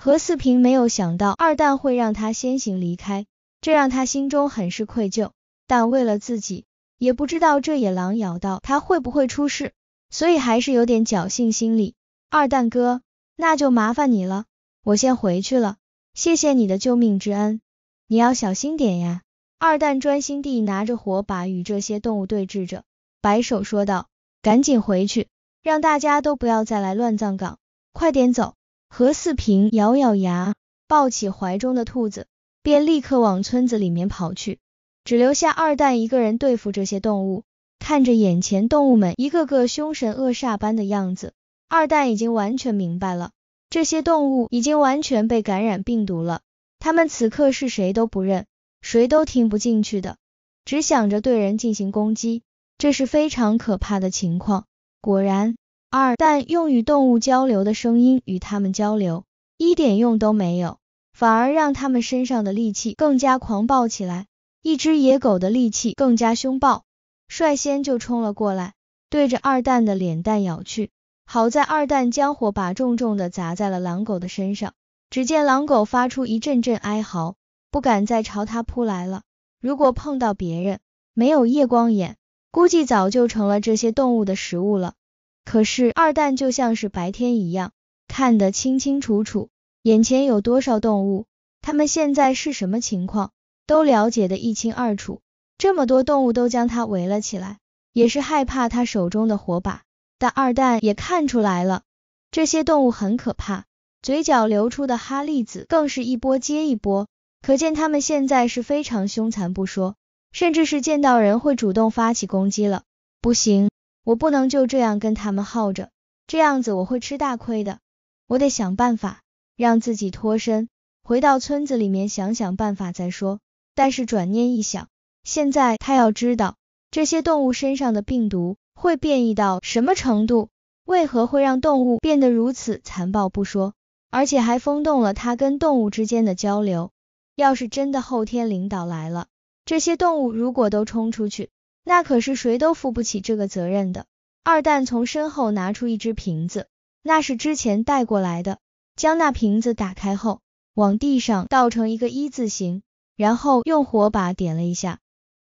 何四平没有想到二蛋会让他先行离开，这让他心中很是愧疚。但为了自己，也不知道这野狼咬到他会不会出事，所以还是有点侥幸心理。二蛋哥，那就麻烦你了，我先回去了。谢谢你的救命之恩，你要小心点呀。二蛋专心地拿着火把与这些动物对峙着，摆手说道：“赶紧回去，让大家都不要再来乱葬岗，快点走。”何四平咬咬牙，抱起怀中的兔子，便立刻往村子里面跑去。只留下二蛋一个人对付这些动物，看着眼前动物们一个个凶神恶煞般的样子，二蛋已经完全明白了，这些动物已经完全被感染病毒了。他们此刻是谁都不认，谁都听不进去的，只想着对人进行攻击，这是非常可怕的情况。果然，二蛋用与动物交流的声音与他们交流，一点用都没有，反而让他们身上的戾气更加狂暴起来。一只野狗的力气更加凶暴，率先就冲了过来，对着二蛋的脸蛋咬去。好在二蛋将火把重重的砸在了狼狗的身上，只见狼狗发出一阵阵哀嚎，不敢再朝他扑来了。如果碰到别人，没有夜光眼，估计早就成了这些动物的食物了。可是二蛋就像是白天一样，看得清清楚楚，眼前有多少动物，他们现在是什么情况？都了解的一清二楚，这么多动物都将他围了起来，也是害怕他手中的火把。但二蛋也看出来了，这些动物很可怕，嘴角流出的哈粒子更是一波接一波，可见他们现在是非常凶残不说，甚至是见到人会主动发起攻击了。不行，我不能就这样跟他们耗着，这样子我会吃大亏的。我得想办法让自己脱身，回到村子里面想想办法再说。但是转念一想，现在他要知道这些动物身上的病毒会变异到什么程度，为何会让动物变得如此残暴不说，而且还封冻了他跟动物之间的交流。要是真的后天领导来了，这些动物如果都冲出去，那可是谁都负不起这个责任的。二蛋从身后拿出一只瓶子，那是之前带过来的，将那瓶子打开后，往地上倒成一个一字形。然后用火把点了一下，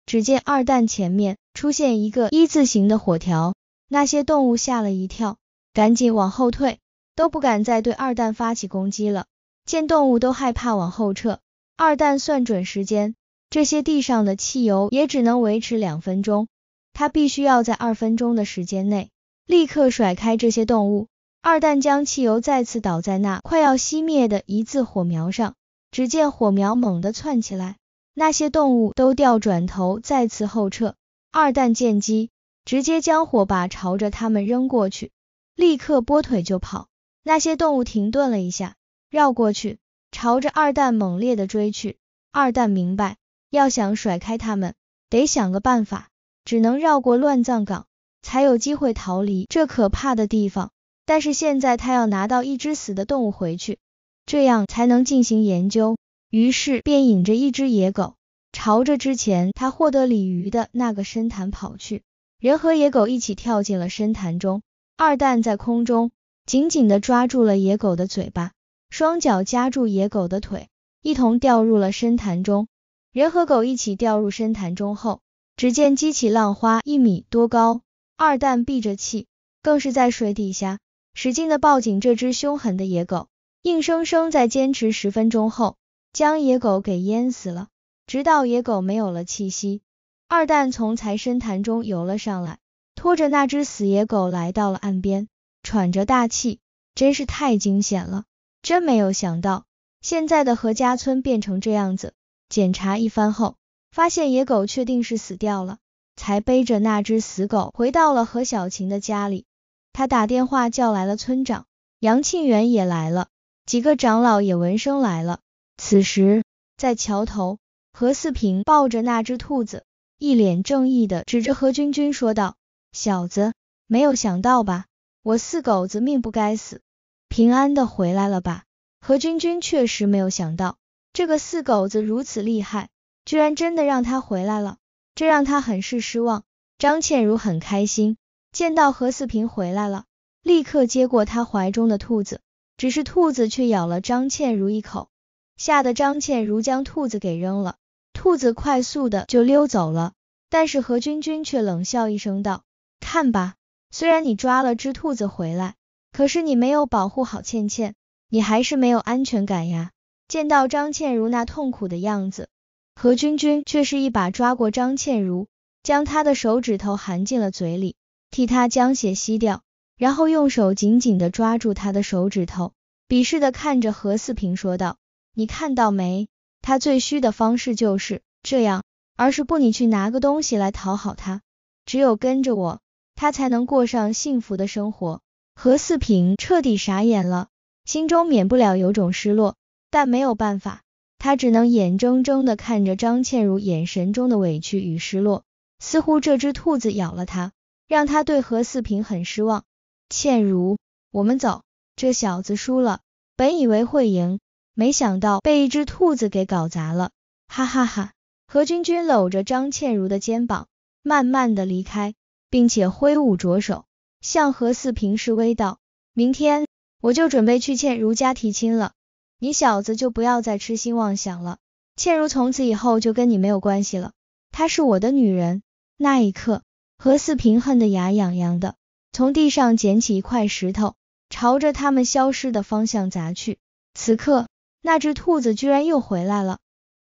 只见二蛋前面出现一个一字形的火条，那些动物吓了一跳，赶紧往后退，都不敢再对二蛋发起攻击了。见动物都害怕往后撤，二蛋算准时间，这些地上的汽油也只能维持两分钟，他必须要在二分钟的时间内立刻甩开这些动物。二蛋将汽油再次倒在那快要熄灭的一字火苗上。只见火苗猛地窜起来，那些动物都掉转头，再次后撤。二蛋见机，直接将火把朝着他们扔过去，立刻拨腿就跑。那些动物停顿了一下，绕过去，朝着二蛋猛烈的追去。二蛋明白，要想甩开他们，得想个办法，只能绕过乱葬岗，才有机会逃离这可怕的地方。但是现在他要拿到一只死的动物回去。这样才能进行研究，于是便引着一只野狗，朝着之前他获得鲤鱼的那个深潭跑去。人和野狗一起跳进了深潭中，二蛋在空中紧紧的抓住了野狗的嘴巴，双脚夹住野狗的腿，一同掉入了深潭中。人和狗一起掉入深潭中后，只见激起浪花一米多高，二蛋闭着气，更是在水底下使劲的抱紧这只凶狠的野狗。硬生生在坚持十分钟后，将野狗给淹死了。直到野狗没有了气息，二蛋从财深潭中游了上来，拖着那只死野狗来到了岸边，喘着大气，真是太惊险了！真没有想到，现在的何家村变成这样子。检查一番后，发现野狗确定是死掉了，才背着那只死狗回到了何小琴的家里。他打电话叫来了村长，杨庆元也来了。几个长老也闻声来了。此时，在桥头，何四平抱着那只兔子，一脸正义的指着何君君说道：“小子，没有想到吧？我四狗子命不该死，平安的回来了吧？”何君君确实没有想到，这个四狗子如此厉害，居然真的让他回来了，这让他很是失望。张倩如很开心，见到何四平回来了，立刻接过他怀中的兔子。只是兔子却咬了张倩如一口，吓得张倩如将兔子给扔了，兔子快速的就溜走了。但是何君君却冷笑一声道：“看吧，虽然你抓了只兔子回来，可是你没有保护好倩倩，你还是没有安全感呀。”见到张倩如那痛苦的样子，何君君却是一把抓过张倩如，将她的手指头含进了嘴里，替她将血吸掉，然后用手紧紧的抓住她的手指头，鄙视的看着何四平说道：“你看到没？他最虚的方式就是这样。”而是不，你去拿个东西来讨好他，只有跟着我，他才能过上幸福的生活。何四平彻底傻眼了，心中免不了有种失落，但没有办法，他只能眼睁睁的看着张倩如眼神中的委屈与失落，似乎这只兔子咬了他，让他对何四平很失望。倩如，我们走，这小子输了，本以为会赢，没想到被一只兔子给搞砸了，哈哈哈。何君君搂着张倩如的肩膀，慢慢的离开，并且挥舞着手，向何四平示威道：“明天我就准备去倩如家提亲了，你小子就不要再痴心妄想了。倩如从此以后就跟你没有关系了，她是我的女人。”那一刻，何四平恨得牙痒痒的，从地上捡起一块石头，朝着他们消失的方向砸去。此刻，那只兔子居然又回来了。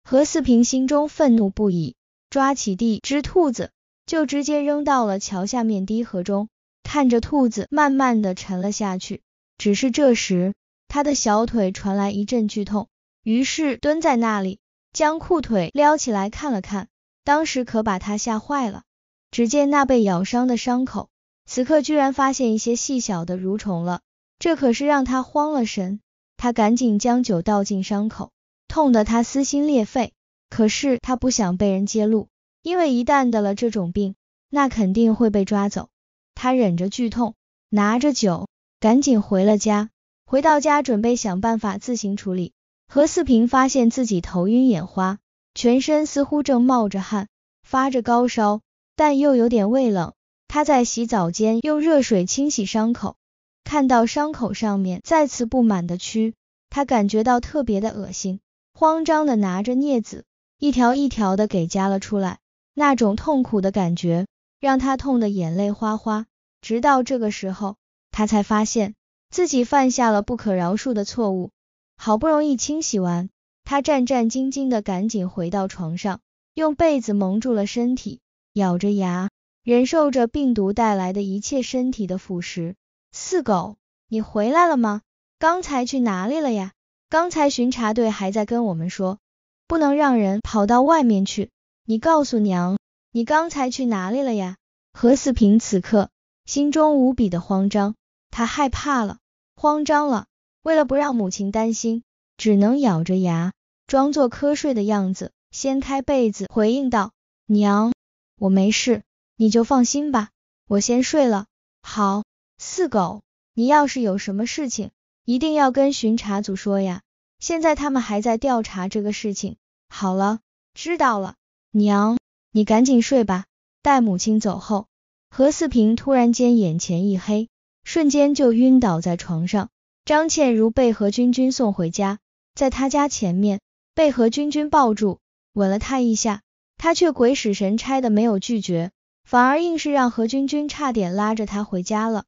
何四平心中愤怒不已，抓起地只兔子就直接扔到了桥下面堤河中，看着兔子慢慢的沉了下去。只是这时，他的小腿传来一阵剧痛，于是蹲在那里，将裤腿撩起来看了看，当时可把他吓坏了。只见那被咬伤的伤口，此刻居然发现一些细小的蠕虫了，这可是让他慌了神。他赶紧将酒倒进伤口。痛得他撕心裂肺，可是他不想被人揭露，因为一旦得了这种病，那肯定会被抓走。他忍着剧痛，拿着酒，赶紧回了家。回到家，准备想办法自行处理。何四平发现自己头晕眼花，全身似乎正冒着汗，发着高烧，但又有点畏冷。他在洗澡间用热水清洗伤口，看到伤口上面再次布满的蛆，他感觉到特别的恶心。慌张的拿着镊子，一条一条的给夹了出来，那种痛苦的感觉让他痛得眼泪哗哗。直到这个时候，他才发现自己犯下了不可饶恕的错误。好不容易清洗完，他战战兢兢的赶紧回到床上，用被子蒙住了身体，咬着牙，忍受着病毒带来的一切身体的腐蚀。四狗，你回来了吗？刚才去哪里了呀？刚才巡查队还在跟我们说，不能让人跑到外面去。你告诉娘，你刚才去哪里了呀？何四平此刻心中无比的慌张，他害怕了，慌张了。为了不让母亲担心，只能咬着牙，装作瞌睡的样子，掀开被子回应道：“娘，我没事，你就放心吧，我先睡了。”好，四狗，你要是有什么事情。一定要跟巡查组说呀！现在他们还在调查这个事情。好了，知道了。娘，你赶紧睡吧。待母亲走后，何四平突然间眼前一黑，瞬间就晕倒在床上。张倩如被何君君送回家，在他家前面被何君君抱住，吻了他一下，他却鬼使神差的没有拒绝，反而硬是让何君君差点拉着他回家了。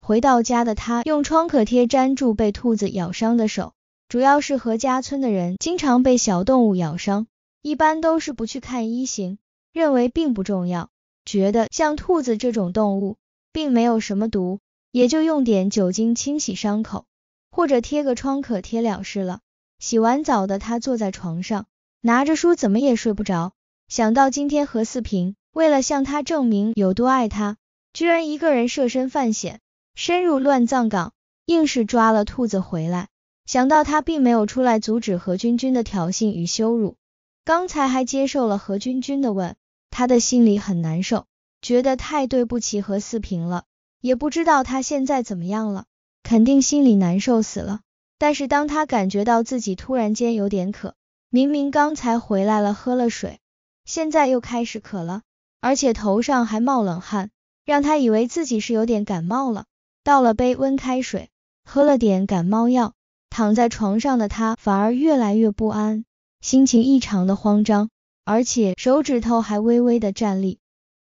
回到家的他用创可贴粘住被兔子咬伤的手，主要是何家村的人经常被小动物咬伤，一般都是不去看医行，认为并不重要，觉得像兔子这种动物并没有什么毒，也就用点酒精清洗伤口，或者贴个创可贴了事了。洗完澡的他坐在床上，拿着书怎么也睡不着，想到今天何四平为了向他证明有多爱他，居然一个人涉身犯险。深入乱葬岗，硬是抓了兔子回来。想到他并没有出来阻止何君君的挑衅与羞辱，刚才还接受了何君君的吻，他的心里很难受，觉得太对不起何四平了。也不知道他现在怎么样了，肯定心里难受死了。但是当他感觉到自己突然间有点渴，明明刚才回来了喝了水，现在又开始渴了，而且头上还冒冷汗，让他以为自己是有点感冒了。倒了杯温开水，喝了点感冒药，躺在床上的他反而越来越不安，心情异常的慌张，而且手指头还微微的站立，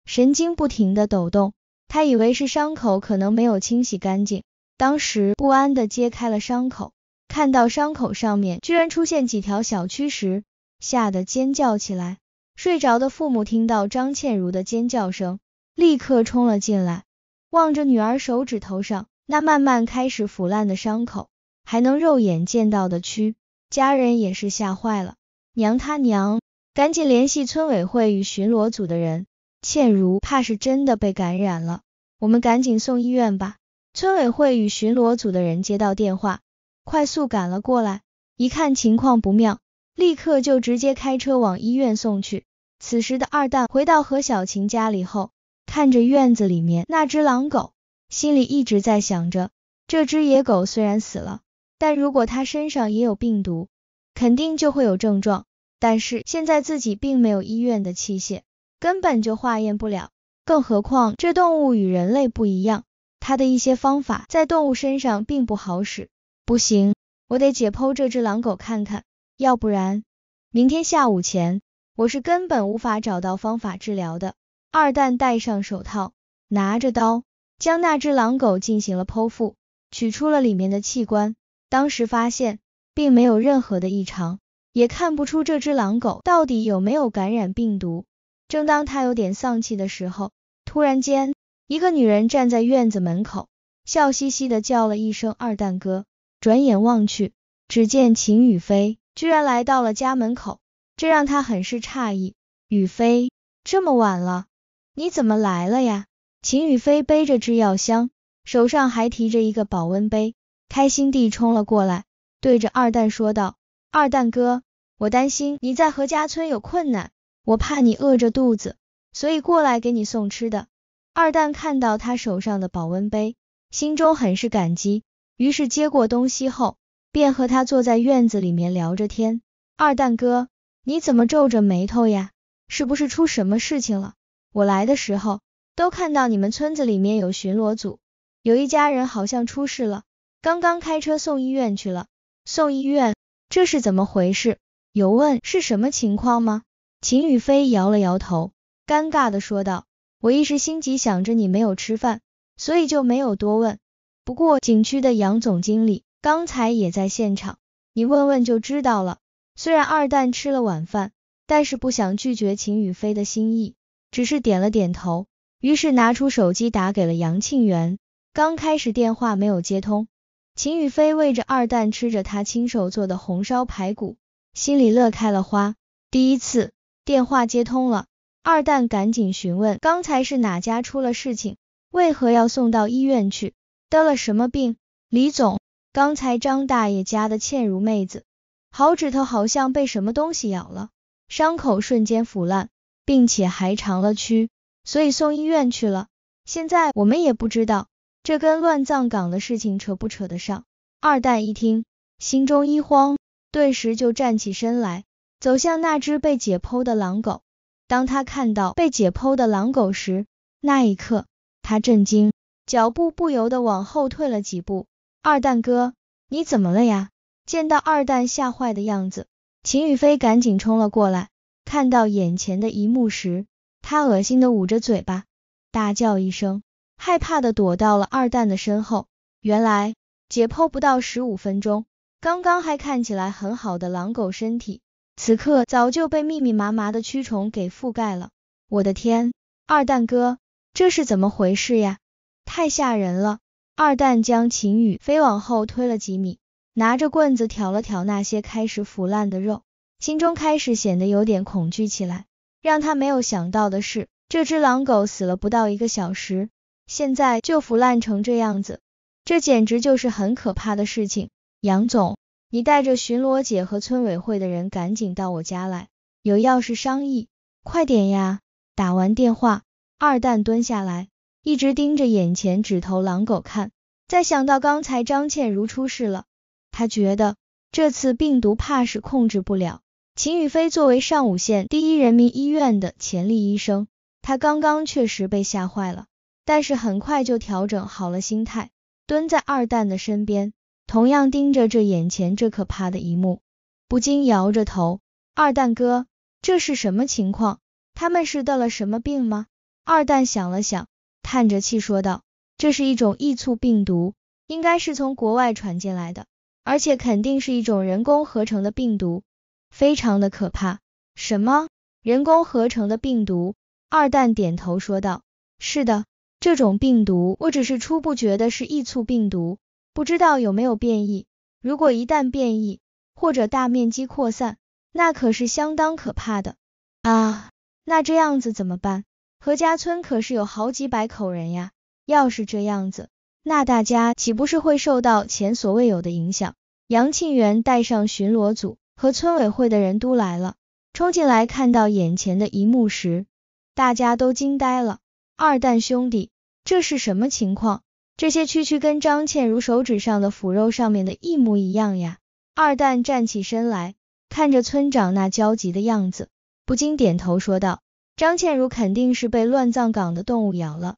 神经不停的抖动。他以为是伤口可能没有清洗干净，当时不安的揭开了伤口，看到伤口上面居然出现几条小蛆时，吓得尖叫起来。睡着的父母听到张倩茹的尖叫声，立刻冲了进来，望着女儿手指头上那慢慢开始腐烂的伤口，还能肉眼见到的蛆，家人也是吓坏了。娘他娘，赶紧联系村委会与巡逻组的人。倩茹怕是真的被感染了，我们赶紧送医院吧。村委会与巡逻组的人接到电话，快速赶了过来，一看情况不妙，立刻就直接开车往医院送去。此时的二蛋回到何小琴家里后，看着院子里面那只狼狗，心里一直在想着，这只野狗虽然死了，但如果它身上也有病毒，肯定就会有症状。但是现在自己并没有医院的器械。根本就化验不了，更何况这动物与人类不一样，它的一些方法在动物身上并不好使。不行，我得解剖这只狼狗看看，要不然明天下午前我是根本无法找到方法治疗的。二蛋戴上手套，拿着刀将那只狼狗进行了剖腹，取出了里面的器官。当时发现并没有任何的异常，也看不出这只狼狗到底有没有感染病毒。正当他有点丧气的时候，突然间，一个女人站在院子门口，笑嘻嘻的叫了一声“二蛋哥”。转眼望去，只见秦雨飞居然来到了家门口，这让他很是诧异。雨飞，这么晚了，你怎么来了呀？秦雨飞背着制药箱，手上还提着一个保温杯，开心地冲了过来，对着二蛋说道：“二蛋哥，我担心你在何家村有困难。”我怕你饿着肚子，所以过来给你送吃的。二蛋看到他手上的保温杯，心中很是感激，于是接过东西后，便和他坐在院子里面聊着天。二蛋哥，你怎么皱着眉头呀？是不是出什么事情了？我来的时候都看到你们村子里面有巡逻组，有一家人好像出事了，刚刚开车送医院去了。送医院？这是怎么回事？有问是什么情况吗？秦宇飞摇了摇头，尴尬的说道：“我一时心急，想着你没有吃饭，所以就没有多问。不过景区的杨总经理刚才也在现场，你问问就知道了。”虽然二蛋吃了晚饭，但是不想拒绝秦宇飞的心意，只是点了点头，于是拿出手机打给了杨庆元。刚开始电话没有接通，秦宇飞喂着二蛋吃着他亲手做的红烧排骨，心里乐开了花。第一次。电话接通了，二蛋赶紧询问刚才是哪家出了事情，为何要送到医院去，得了什么病？李总，刚才张大爷家的倩如妹子，好指头好像被什么东西咬了，伤口瞬间腐烂，并且还长了蛆，所以送医院去了。现在我们也不知道这跟乱葬岗的事情扯不扯得上。二蛋一听，心中一慌，顿时就站起身来。走向那只被解剖的狼狗。当他看到被解剖的狼狗时，那一刻他震惊，脚步不由得往后退了几步。二蛋哥，你怎么了呀？见到二蛋吓坏的样子，秦宇飞赶紧冲了过来。看到眼前的一幕时，他恶心的捂着嘴巴，大叫一声，害怕的躲到了二蛋的身后。原来解剖不到十五分钟，刚刚还看起来很好的狼狗身体。此刻早就被密密麻麻的蛆虫给覆盖了。我的天，二蛋哥，这是怎么回事呀？太吓人了！二蛋将秦宇飞往后推了几米，拿着棍子挑了挑那些开始腐烂的肉，心中开始显得有点恐惧起来。让他没有想到的是，这只狼狗死了不到一个小时，现在就腐烂成这样子，这简直就是很可怕的事情。杨总。你带着巡逻姐和村委会的人赶紧到我家来，有要事商议，快点呀！打完电话，二蛋蹲下来，一直盯着眼前指头狼狗看。再想到刚才张倩如出事了，他觉得这次病毒怕是控制不了。秦宇飞作为上武县第一人民医院的潜力医生，他刚刚确实被吓坏了，但是很快就调整好了心态，蹲在二蛋的身边。同样盯着这眼前这可怕的一幕，不禁摇着头。二蛋哥，这是什么情况？他们是得了什么病吗？二蛋想了想，叹着气说道：“这是一种易促病毒，应该是从国外传进来的，而且肯定是一种人工合成的病毒，非常的可怕。”什么？人工合成的病毒？二蛋点头说道：“是的，这种病毒我只是初步觉得是异促病毒，不知道有没有变异。如果一旦变异，或者大面积扩散，那可是相当可怕的啊！那这样子怎么办？何家村可是有好几百口人呀，要是这样子，那大家岂不是会受到前所未有的影响？杨庆元带上巡逻组和村委会的人都来了，冲进来看到眼前的一幕时，大家都惊呆了。二蛋兄弟，这是什么情况？这些区区跟张倩如手指上的腐肉上面的一模一样呀！二蛋站起身来。看着村长那焦急的样子，不禁点头说道：“张倩如肯定是被乱葬岗的动物咬了，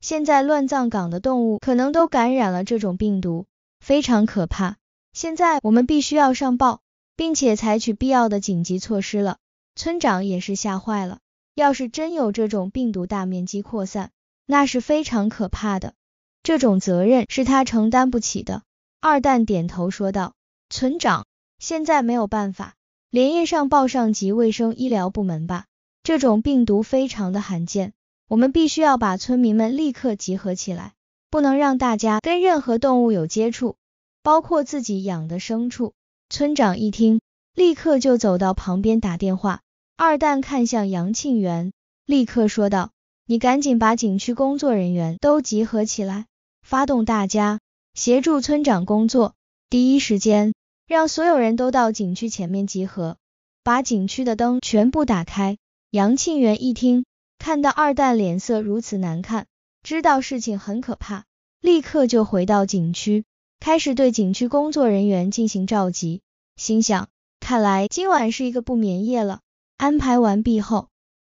现在乱葬岗的动物可能都感染了这种病毒，非常可怕。现在我们必须要上报，并且采取必要的紧急措施了。”村长也是吓坏了，要是真有这种病毒大面积扩散，那是非常可怕的，这种责任是他承担不起的。二蛋点头说道：“村长，现在没有办法。”连夜上报上级卫生医疗部门吧，这种病毒非常的罕见，我们必须要把村民们立刻集合起来，不能让大家跟任何动物有接触，包括自己养的牲畜。村长一听，立刻就走到旁边打电话。二蛋看向杨庆元，立刻说道：“你赶紧把景区工作人员都集合起来，发动大家协助村长工作，第一时间。”让所有人都到景区前面集合，把景区的灯全部打开。杨庆元一听，看到二蛋脸色如此难看，知道事情很可怕，立刻就回到景区，开始对景区工作人员进行召集。心想，看来今晚是一个不眠夜了。安排完毕后，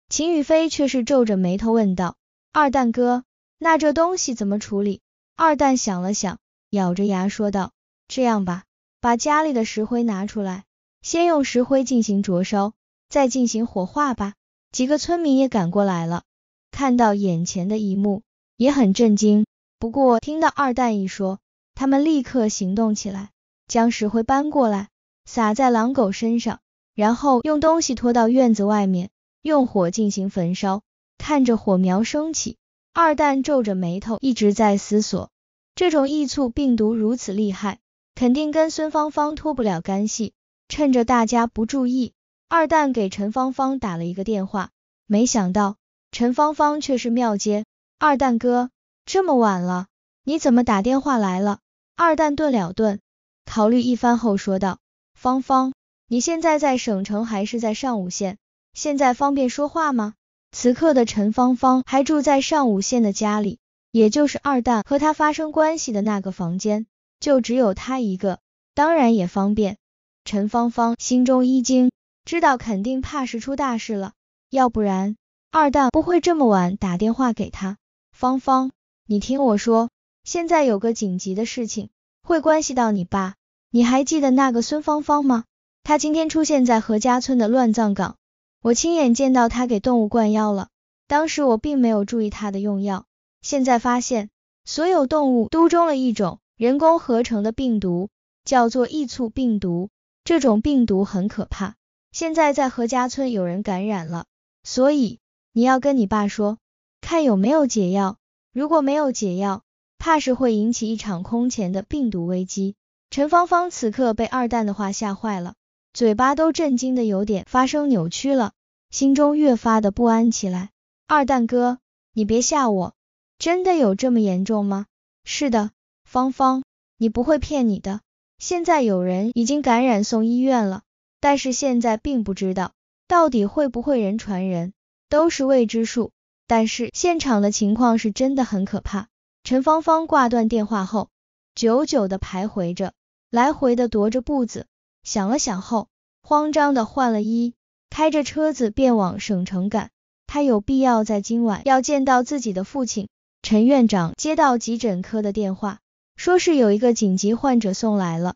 秦宇飞却是皱着眉头问道：“二蛋哥，那这东西怎么处理？”二蛋想了想，咬着牙说道：“这样吧。”把家里的石灰拿出来，先用石灰进行灼烧，再进行火化吧。几个村民也赶过来了，看到眼前的一幕，也很震惊。不过听到二蛋一说，他们立刻行动起来，将石灰搬过来，撒在狼狗身上，然后用东西拖到院子外面，用火进行焚烧。看着火苗升起，二蛋皱着眉头，一直在思索，这种异促病毒如此厉害。肯定跟孙芳芳脱不了干系。趁着大家不注意，二蛋给陈芳芳打了一个电话，没想到陈芳芳却是妙接。二蛋哥，这么晚了，你怎么打电话来了？二蛋顿了顿，考虑一番后说道：芳芳，你现在在省城还是在上武县？现在方便说话吗？此刻的陈芳芳还住在上武县的家里，也就是二蛋和他发生关系的那个房间。就只有他一个，当然也方便。陈芳芳心中一惊，知道肯定怕是出大事了，要不然二蛋不会这么晚打电话给他。芳芳，你听我说，现在有个紧急的事情，会关系到你爸。你还记得那个孙芳芳吗？她今天出现在何家村的乱葬岗，我亲眼见到他给动物灌药了。当时我并没有注意他的用药，现在发现所有动物都中了一种。人工合成的病毒叫做易促病毒，这种病毒很可怕。现在在何家村有人感染了，所以你要跟你爸说，看有没有解药。如果没有解药，怕是会引起一场空前的病毒危机。陈芳芳此刻被二蛋的话吓坏了，嘴巴都震惊的有点发声扭曲了，心中越发的不安起来。二蛋哥，你别吓我，真的有这么严重吗？是的。芳芳，你不会骗你的。现在有人已经感染送医院了，但是现在并不知道到底会不会人传人，都是未知数。但是现场的情况是真的很可怕。陈芳芳挂断电话后，久久的徘徊着，来回的踱着步子，想了想后，慌张的换了衣，开着车子便往省城赶。他有必要在今晚要见到自己的父亲。陈院长接到急诊科的电话。说是有一个紧急患者送来了，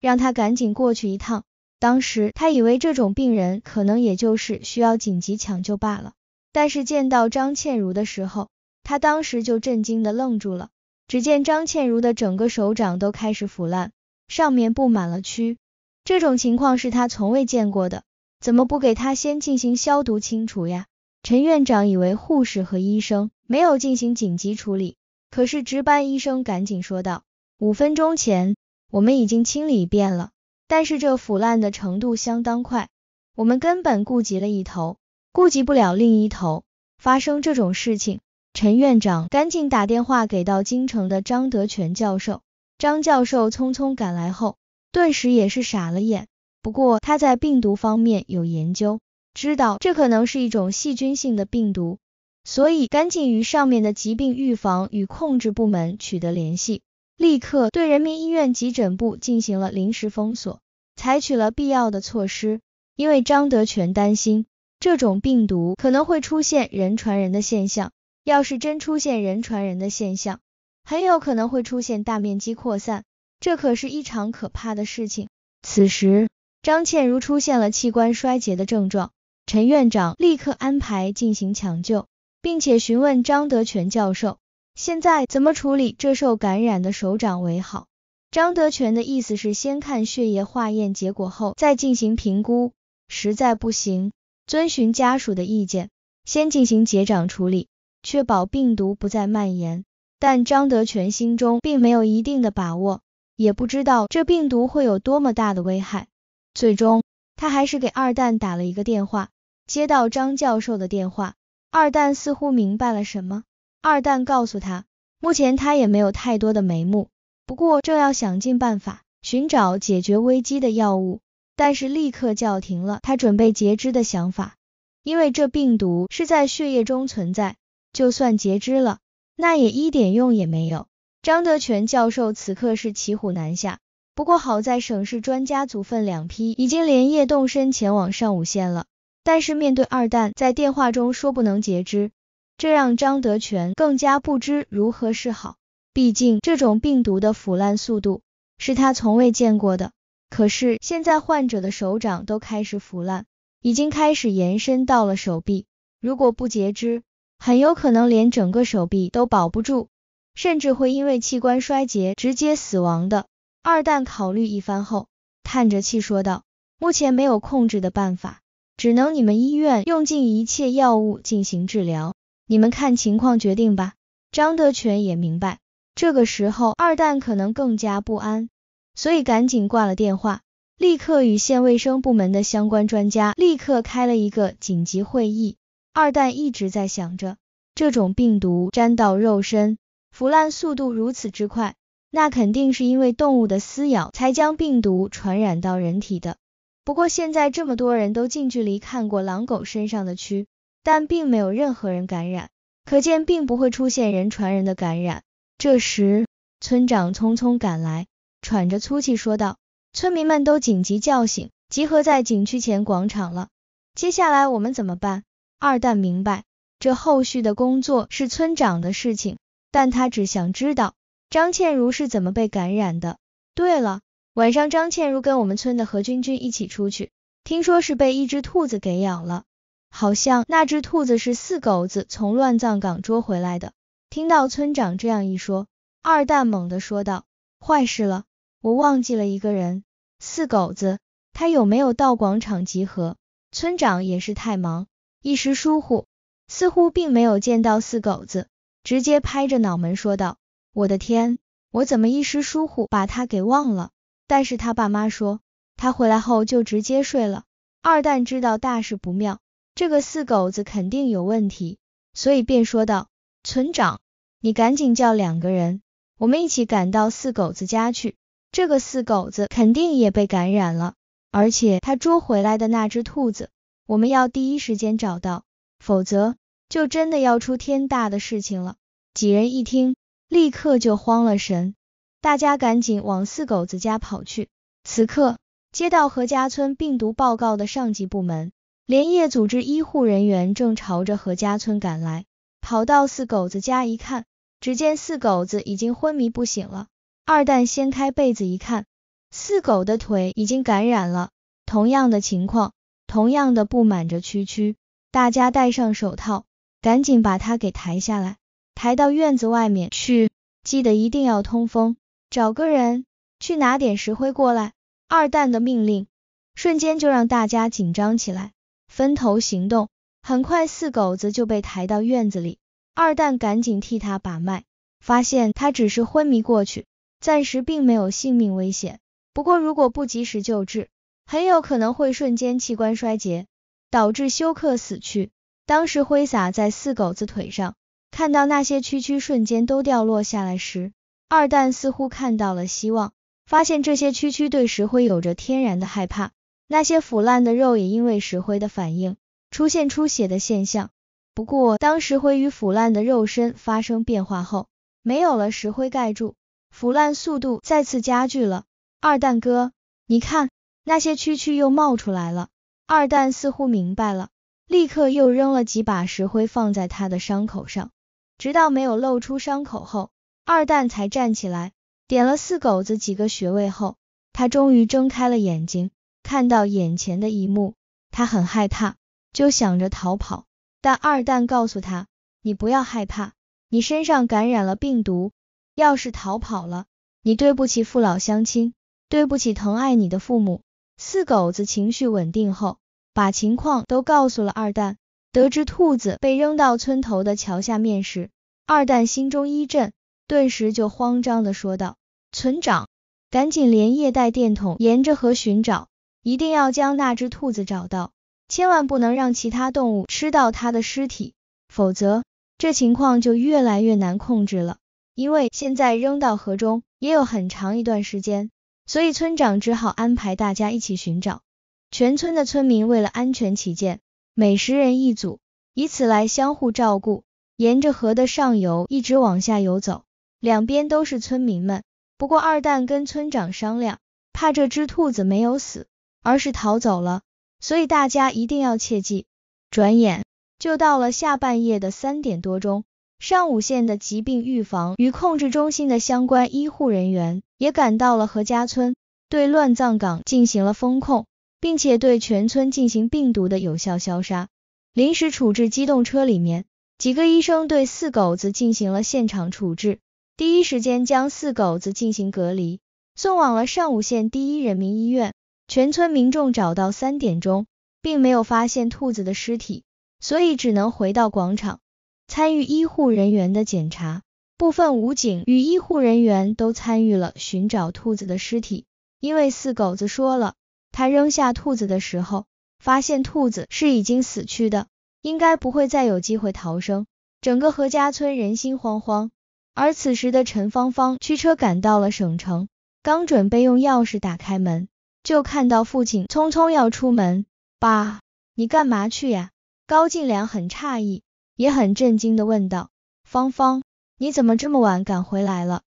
让他赶紧过去一趟。当时他以为这种病人可能也就是需要紧急抢救罢了，但是见到张倩如的时候，他当时就震惊的愣住了。只见张倩如的整个手掌都开始腐烂，上面布满了蛆，这种情况是他从未见过的。怎么不给他先进行消毒清除呀？陈院长以为护士和医生没有进行紧急处理，可是值班医生赶紧说道：“五分钟前我们已经清理一遍了。”但是这腐烂的程度相当快，我们根本顾及了一头，顾及不了另一头。发生这种事情，陈院长赶紧打电话给到京城的张德全教授。张教授匆匆赶来后，顿时也是傻了眼。不过他在病毒方面有研究，知道这可能是一种细菌性的病毒，所以赶紧与上面的疾病预防与控制部门取得联系。立刻对人民医院急诊部进行了临时封锁，采取了必要的措施。因为张德全担心这种病毒可能会出现人传人的现象，要是真出现人传人的现象，很有可能会出现大面积扩散，这可是一场可怕的事情。此时，张倩如出现了器官衰竭的症状，陈院长立刻安排进行抢救，并且询问张德全教授。现在怎么处理这受感染的手掌为好？张德全的意思是先看血液化验结果后再进行评估，实在不行，遵循家属的意见，先进行结掌处理，确保病毒不再蔓延。但张德全心中并没有一定的把握，也不知道这病毒会有多么大的危害。最终，他还是给二蛋打了一个电话。接到张教授的电话，二蛋似乎明白了什么。二蛋告诉他，目前他也没有太多的眉目，不过正要想尽办法寻找解决危机的药物，但是立刻叫停了他准备截肢的想法，因为这病毒是在血液中存在，就算截肢了，那也一点用也没有。张德全教授此刻是骑虎难下，不过好在省市专家组分两批已经连夜动身前往上武县了，但是面对二蛋在电话中说不能截肢。这让张德全更加不知如何是好。毕竟这种病毒的腐烂速度是他从未见过的。可是现在患者的手掌都开始腐烂，已经开始延伸到了手臂。如果不截肢，很有可能连整个手臂都保不住，甚至会因为器官衰竭直接死亡的。二蛋考虑一番后，叹着气说道：“目前没有控制的办法，只能你们医院用尽一切药物进行治疗。”你们看情况决定吧。张德全也明白，这个时候二蛋可能更加不安，所以赶紧挂了电话，立刻与县卫生部门的相关专家立刻开了一个紧急会议。二蛋一直在想着，这种病毒沾到肉身，腐烂速度如此之快，那肯定是因为动物的撕咬才将病毒传染到人体的。不过现在这么多人都近距离看过狼狗身上的蛆。但并没有任何人感染，可见并不会出现人传人的感染。这时，村长匆匆赶来，喘着粗气说道：“村民们都紧急叫醒，集合在景区前广场了。接下来我们怎么办？”二蛋明白，这后续的工作是村长的事情，但他只想知道张倩如是怎么被感染的。对了，晚上张倩如跟我们村的何君君一起出去，听说是被一只兔子给咬了。好像那只兔子是四狗子从乱葬岗捉回来的。听到村长这样一说，二蛋猛地说道：“坏事了，我忘记了一个人。四狗子，他有没有到广场集合？”村长也是太忙，一时疏忽，似乎并没有见到四狗子，直接拍着脑门说道：“我的天，我怎么一时疏忽把他给忘了？”但是他爸妈说，他回来后就直接睡了。二蛋知道大事不妙。这个四狗子肯定有问题，所以便说道：“村长，你赶紧叫两个人，我们一起赶到四狗子家去。这个四狗子肯定也被感染了，而且他捉回来的那只兔子，我们要第一时间找到，否则就真的要出天大的事情了。”几人一听，立刻就慌了神，大家赶紧往四狗子家跑去。此刻，接到何家村病毒报告的上级部门。连夜组织医护人员正朝着何家村赶来，跑到四狗子家一看，只见四狗子已经昏迷不醒了。二蛋掀开被子一看，四狗的腿已经感染了，同样的情况，同样的布满着蛐蛐。大家戴上手套，赶紧把他给抬下来，抬到院子外面去。记得一定要通风，找个人去拿点石灰过来。二蛋的命令瞬间就让大家紧张起来，分头行动。很快，四狗子就被抬到院子里。二蛋赶紧替他把脉，发现他只是昏迷过去，暂时并没有性命危险。不过，如果不及时救治，很有可能会瞬间器官衰竭，导致休克死去。当时挥洒在四狗子腿上。看到那些蛐蛐瞬间都掉落下来时，二蛋似乎看到了希望，发现这些蛐蛐对石灰有着天然的害怕，那些腐烂的肉也因为石灰的反应出现出血的现象。不过，当石灰与腐烂的肉身发生变化后，没有了石灰盖住，腐烂速度再次加剧了。二蛋哥，你看，那些蛐蛐又冒出来了。二蛋似乎明白了，立刻又扔了几把石灰放在他的伤口上。直到没有露出伤口后，二蛋才站起来，点了四狗子几个穴位后，他终于睁开了眼睛，看到眼前的一幕，他很害怕，就想着逃跑。但二蛋告诉他，你不要害怕，你身上感染了病毒，要是逃跑了，你对不起父老乡亲，对不起疼爱你的父母。四狗子情绪稳定后，把情况都告诉了二蛋。得知兔子被扔到村头的桥下面时，二蛋心中一震，顿时就慌张的说道：“村长，赶紧连夜带电筒沿着河寻找，一定要将那只兔子找到，千万不能让其他动物吃到它的尸体，否则这情况就越来越难控制了。因为现在扔到河中也有很长一段时间，所以村长只好安排大家一起寻找。全村的村民为了安全起见。”每十人一组，以此来相互照顾。沿着河的上游一直往下游走，两边都是村民们。不过二蛋跟村长商量，怕这只兔子没有死，而是逃走了，所以大家一定要切记。转眼就到了下半夜的三点多钟，上武县的疾病预防与控制中心的相关医护人员也赶到了何家村，对乱葬岗进行了封控。并且对全村进行病毒的有效消杀。临时处置机动车里面，几个医生对四狗子进行了现场处置，第一时间将四狗子进行隔离，送往了上武县第一人民医院。全村民众找到三点钟，并没有发现兔子的尸体，所以只能回到广场参与医护人员的检查。部分武警与医护人员都参与了寻找兔子的尸体，因为四狗子说了。他扔下兔子的时候，发现兔子是已经死去的，应该不会再有机会逃生。整个何家村人心惶惶。而此时的陈芳芳驱车赶到了省城，刚准备用钥匙打开门，就看到父亲匆匆要出门。爸，你干嘛去呀？高进良很诧异，也很震惊的问道。芳芳，你怎么这么晚赶回来了？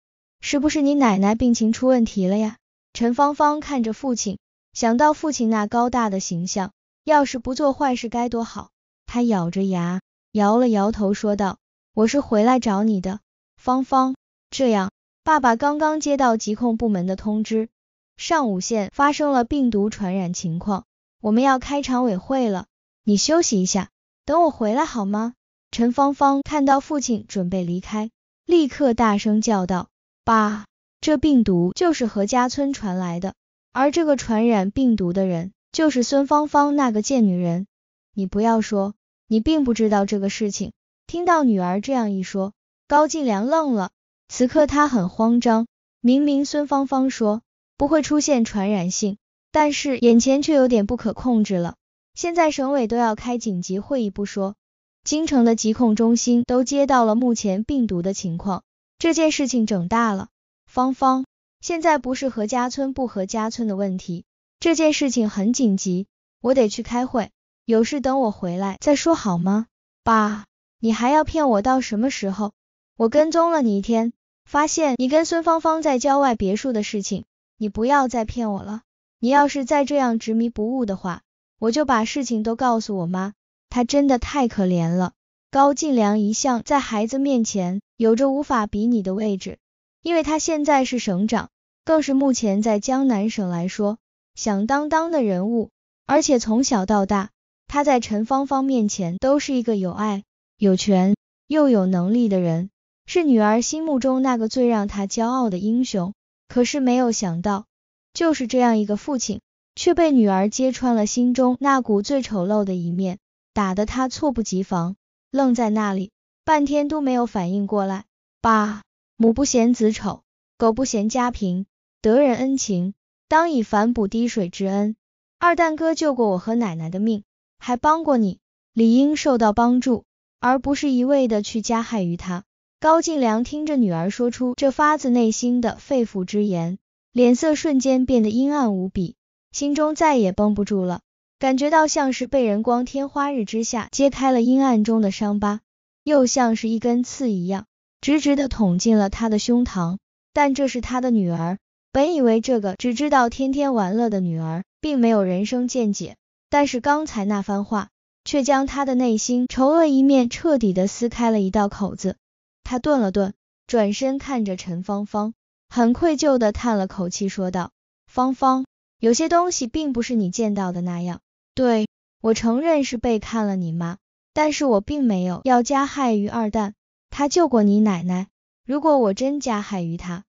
是不是你奶奶病情出问题了呀？陈芳芳看着父亲。想到父亲那高大的形象，要是不做坏事该多好。他咬着牙，摇了摇头，说道：“我是回来找你的，芳芳。这样，爸爸刚刚接到疾控部门的通知，上武县发生了病毒传染情况，我们要开常委会了。你休息一下，等我回来好吗？”陈芳芳看到父亲准备离开，立刻大声叫道：“爸，这病毒就是何家村传来的。”而这个传染病毒的人就是孙芳芳那个贱女人。你不要说，你并不知道这个事情。听到女儿这样一说，高进良愣了。此刻他很慌张。明明孙芳芳说不会出现传染性，但是眼前却有点不可控制了。现在省委都要开紧急会议不说，京城的疾控中心都接到了目前病毒的情况，这件事情整大了。芳芳。现在不是何家村不何家村的问题，这件事情很紧急，我得去开会，有事等我回来再说好吗？爸，你还要骗我到什么时候？我跟踪了你一天，发现你跟孙芳芳在郊外别墅的事情，你不要再骗我了。你要是再这样执迷不悟的话，我就把事情都告诉我妈，她真的太可怜了。高进良一向在孩子面前有着无法比拟的位置。因为他现在是省长，更是目前在江南省来说响当当的人物，而且从小到大，他在陈芳芳面前都是一个有爱、有权又有能力的人，是女儿心目中那个最让他骄傲的英雄。可是没有想到，就是这样一个父亲，却被女儿揭穿了心中那股最丑陋的一面，打得他猝不及防，愣在那里，半天都没有反应过来。爸。母不嫌子丑，狗不嫌家贫，得人恩情，当以反哺滴水之恩。二蛋哥救过我和奶奶的命，还帮过你，理应受到帮助，而不是一味的去加害于他。高进良听着女儿说出这发自内心的肺腑之言，脸色瞬间变得阴暗无比，心中再也绷不住了，感觉到像是被人光天化日之下揭开了阴暗中的伤疤，又像是一根刺一样。直直的捅进了他的胸膛，但这是他的女儿。本以为这个只知道天天玩乐的女儿，并没有人生见解，但是刚才那番话，却将他的内心丑恶一面彻底的撕开了一道口子。他顿了顿，转身看着陈芳芳，很愧疚的叹了口气，说道：“芳芳，有些东西并不是你见到的那样。对我承认是背叛了你妈，但是我并没有要加害于二蛋。”他救过你奶奶，如果我真加害于他，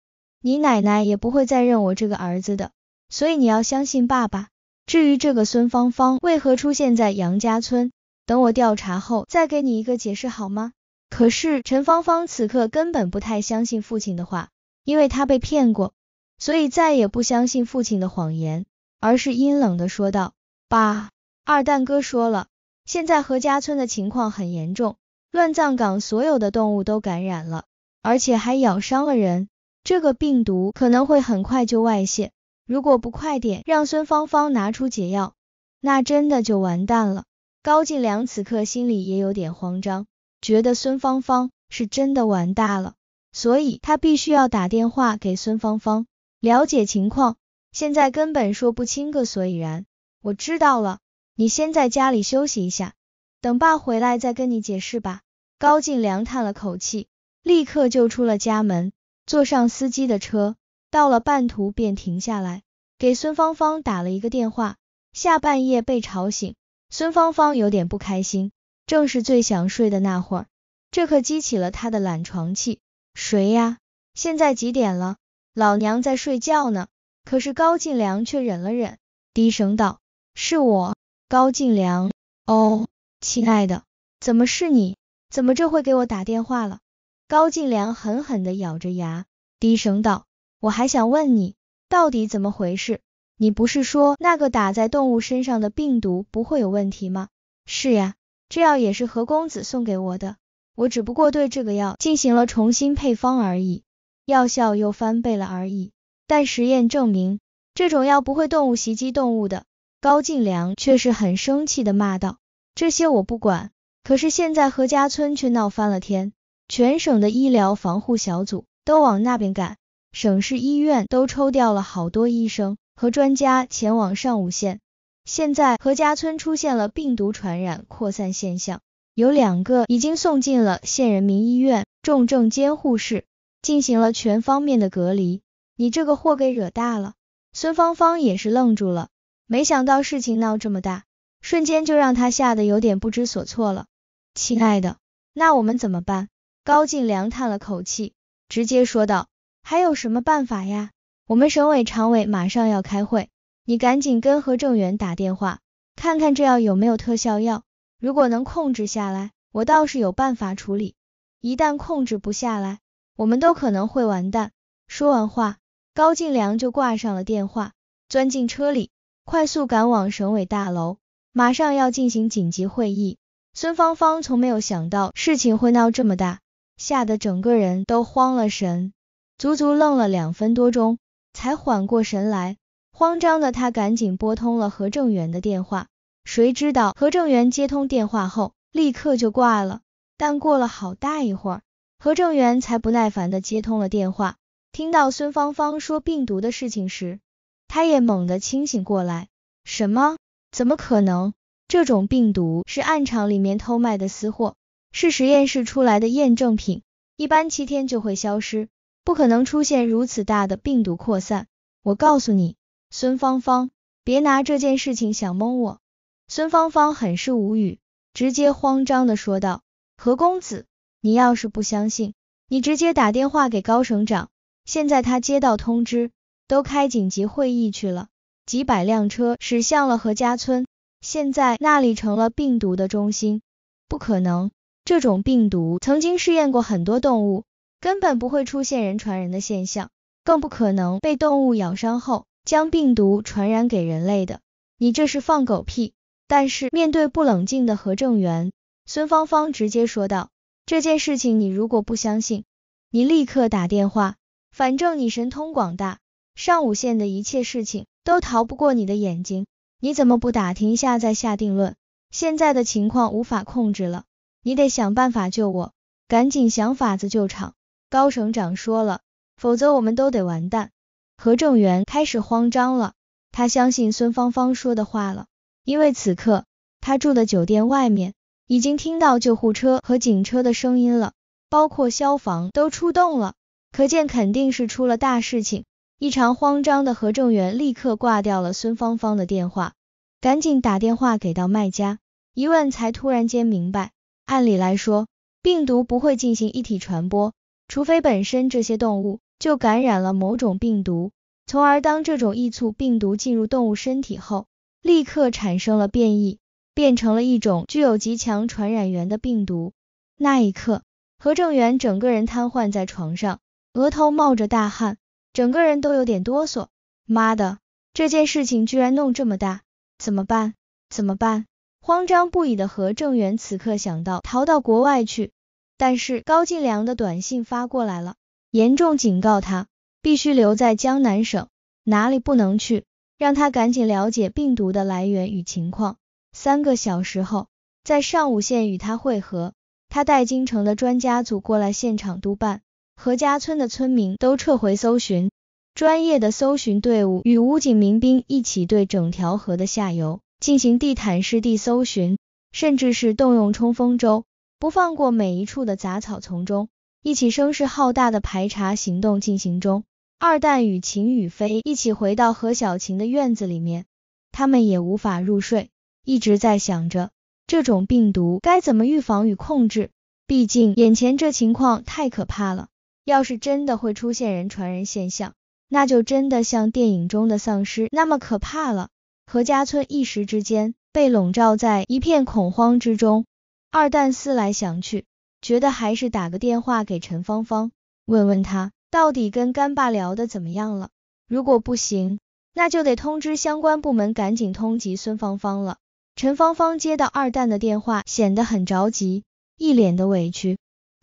你奶奶也不会再认我这个儿子的。所以你要相信爸爸。至于这个孙芳芳为何出现在杨家村，等我调查后再给你一个解释好吗？可是陈芳芳此刻根本不太相信父亲的话，因为她被骗过，所以再也不相信父亲的谎言，而是阴冷的说道：“爸，二蛋哥说了，现在何家村的情况很严重。”乱葬岗所有的动物都感染了，而且还咬伤了人。这个病毒可能会很快就外泄，如果不快点让孙芳芳拿出解药，那真的就完蛋了。高进良此刻心里也有点慌张，觉得孙芳芳是真的完大了，所以他必须要打电话给孙芳芳了解情况。现在根本说不清个所以然。我知道了，你先在家里休息一下，等爸回来再跟你解释吧。高进良叹了口气，立刻就出了家门，坐上司机的车，到了半途便停下来，给孙芳芳打了一个电话。下半夜被吵醒，孙芳芳有点不开心，正是最想睡的那会儿，这可激起了她的懒床气。谁呀？现在几点了？老娘在睡觉呢。可是高进良却忍了忍，低声道：“是我，高进良。哦，亲爱的，怎么是你？”怎么这会给我打电话了？高进良狠狠的咬着牙，低声道：“我还想问你，到底怎么回事？你不是说那个打在动物身上的病毒不会有问题吗？”“是呀，这药也是何公子送给我的，我只不过对这个药进行了重新配方而已，药效又翻倍了而已。但实验证明，这种药不会动物袭击动物的。”高进良却是很生气的骂道：“这些我不管。”可是现在何家村却闹翻了天，全省的医疗防护小组都往那边赶，省市医院都抽调了好多医生和专家前往上武县。现在何家村出现了病毒传染扩散现象，有两个已经送进了县人民医院重症监护室，进行了全方面的隔离。你这个祸给惹大了！孙芳芳也是愣住了，没想到事情闹这么大，瞬间就让他吓得有点不知所措了。亲爱的，那我们怎么办？高进良叹了口气，直接说道：“还有什么办法呀？我们省委常委马上要开会，你赶紧跟何正元打电话，看看这药有没有特效药。如果能控制下来，我倒是有办法处理；一旦控制不下来，我们都可能会完蛋。”说完话，高进良就挂上了电话，钻进车里，快速赶往省委大楼，马上要进行紧急会议。孙芳芳从没有想到事情会闹这么大，吓得整个人都慌了神，足足愣了两分多钟，才缓过神来。慌张的她赶紧拨通了何正元的电话，谁知道何正元接通电话后，立刻就挂了。但过了好大一会儿，何正元才不耐烦的接通了电话。听到孙芳芳说病毒的事情时，他也猛地清醒过来。什么？怎么可能？这种病毒是暗厂里面偷卖的私货，是实验室出来的验证品，一般七天就会消失。不可能出现如此大的病毒扩散。我告诉你，孙芳芳，别拿这件事情想蒙我。孙芳芳很是无语，直接慌张的说道：“何公子，你要是不相信，你直接打电话给高省长，现在他接到通知，都开紧急会议去了。几百辆车驶向了何家村，现在那里成了病毒的中心。不可能，这种病毒曾经试验过很多动物，根本不会出现人传人的现象，更不可能被动物咬伤后将病毒传染给人类的。你这是放狗屁！”但是面对不冷静的何正元，孙芳芳直接说道：“这件事情你如果不相信，你立刻打电话，反正你神通广大。”上五线的一切事情都逃不过你的眼睛，你怎么不打听一下再下定论？现在的情况无法控制了，你得想办法救我，赶紧想法子救场。高省长说了，否则我们都得完蛋。何正元开始慌张了，他相信孙芳芳说的话了，因为此刻他住的酒店外面已经听到救护车和警车的声音了，包括消防都出动了，可见肯定是出了大事情。异常慌张的何正元立刻挂掉了孙芳芳的电话，赶紧打电话给到卖家，一问才突然间明白，按理来说，病毒不会进行一体传播，除非本身这些动物就感染了某种病毒，从而当这种易促病毒进入动物身体后，立刻产生了变异，变成了一种具有极强传染源的病毒。那一刻，何正元整个人瘫痪在床上，额头冒着大汗。整个人都有点哆嗦，妈的，这件事情居然弄这么大，怎么办？怎么办？慌张不已的何正元此刻想到逃到国外去，但是高进良的短信发过来了，严重警告他必须留在江南省，哪里不能去，让他赶紧了解病毒的来源与情况。三个小时后，在上武县与他会合，他带京城的专家组过来现场督办。何家村的村民都撤回搜寻，专业的搜寻队伍与武警民兵一起对整条河的下游进行地毯式地搜寻，甚至是动用冲锋舟，不放过每一处的杂草丛中，一起声势浩大的排查行动进行中。二蛋与秦宇飞一起回到何小琴的院子里面，他们也无法入睡，一直在想着这种病毒该怎么预防与控制，毕竟眼前这情况太可怕了。要是真的会出现人传人现象，那就真的像电影中的丧尸那么可怕了。何家村一时之间被笼罩在一片恐慌之中。二蛋思来想去，觉得还是打个电话给陈芳芳，问问他到底跟干爸聊的怎么样了。如果不行，那就得通知相关部门赶紧通缉孙芳芳了。陈芳芳接到二蛋的电话，显得很着急，一脸的委屈。